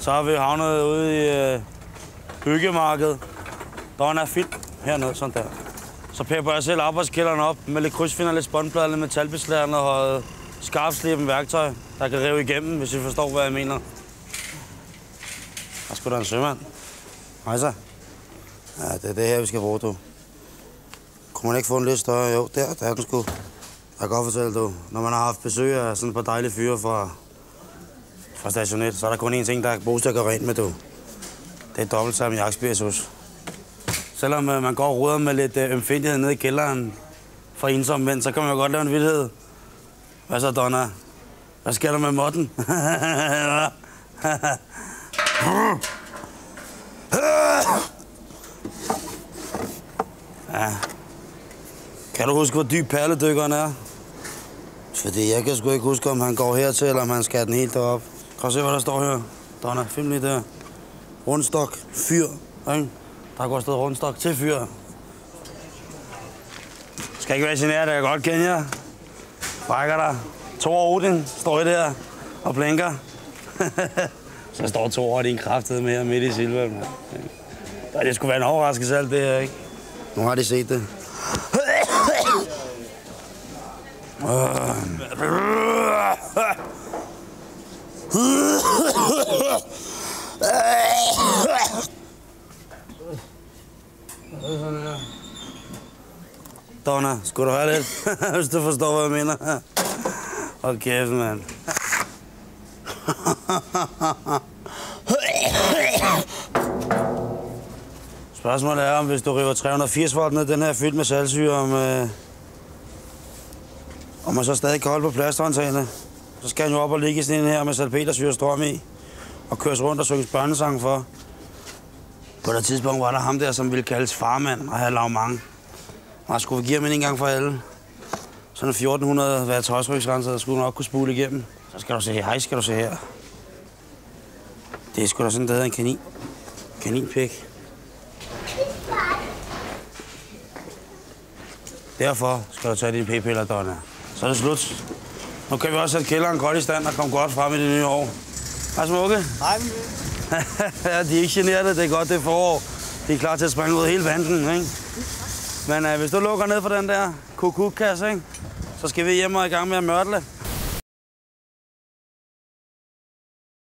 Så har vi havnet ude i øh, byggemarkedet. Der er en film hernede, sådan der. Så pepper jeg selv arbejdskælderen op med lidt krydsfinder, lidt spåndplader, lidt metalbeslærende og øh, skarpslippen værktøj, der kan rive igennem, hvis I forstår, hvad jeg mener. Der skulle da en sømand. Hej så. Ja, det er det her, vi skal bruge, du. Kunne man ikke få en lidt større? Jo, der, der er den sgu. Jeg kan godt fortælle, du. Når man har haft besøg af sådan et par dejlige fyre fra, fra station 1, så er der kun én ting, der er bruges til at gøre rent med, du. Det er dobbelt sammen jagtspiritus. Selvom øh, man går og ruder med lidt øh, ømfindighed nede i kælderen for ensomme mænd, så kan man jo godt lave en vildhed. Hvad så, Donna? Hvad sker der med motten? Kan du huske, hvor dyb perledykkeren er? Fordi jeg kan sgu ikke huske, om han går hertil, eller om han skal den helt derop. Kan du se, hvad der står her? Donna, film lige der. Rundstok, fyr, ikke? Der går stadig rundstok til fyr. Skal ikke være generet, jeg kan godt kende jer. Brækker dig. Thor Odin står I der og blinker. Så står Thor og din kraftede med her midt i silver. Man. Det skulle være en overraskelse alt det her, ikke? Nu har de set det. Donna, skulle du have lidt, hvis du forstår, hvad jeg mener? Hold kæft, mand. Spørgsmålet er, om hvis du river 380 volt ned den her fyldt med salgsyre, om, øh, om man så stadig kan holde på plasterhåndtagene. Så skal han jo op og ligge i sådan en her med salpetersyre strøm i, og køres rundt og synges børnesang for. På det tidspunkt var der ham der, som ville kaldes farmand og havde lavet mange. Og skulle skulle give ham en gang for alle. Sådan 1400 hver tøjsrygsrenser, der skulle nok kunne spule igennem. Så skal du se her. Hej, skal du se her. Det er sgu da sådan, der hedder en kanin. Kaninpæk. Derfor skal du tage dine p-piller, Donna. Så er det slut. Nu kan vi også sætte kælderen godt i stand og komme godt frem i det nye år. Hej, smukke. Hej, ja, de er ikke generet, det er godt, det er forår. De er klar til at springe ud af hele vandet, ikke? Men øh, hvis du lukker ned for den der kukuk-kasse, ikke? så skal vi hjem og i gang med at mørtle.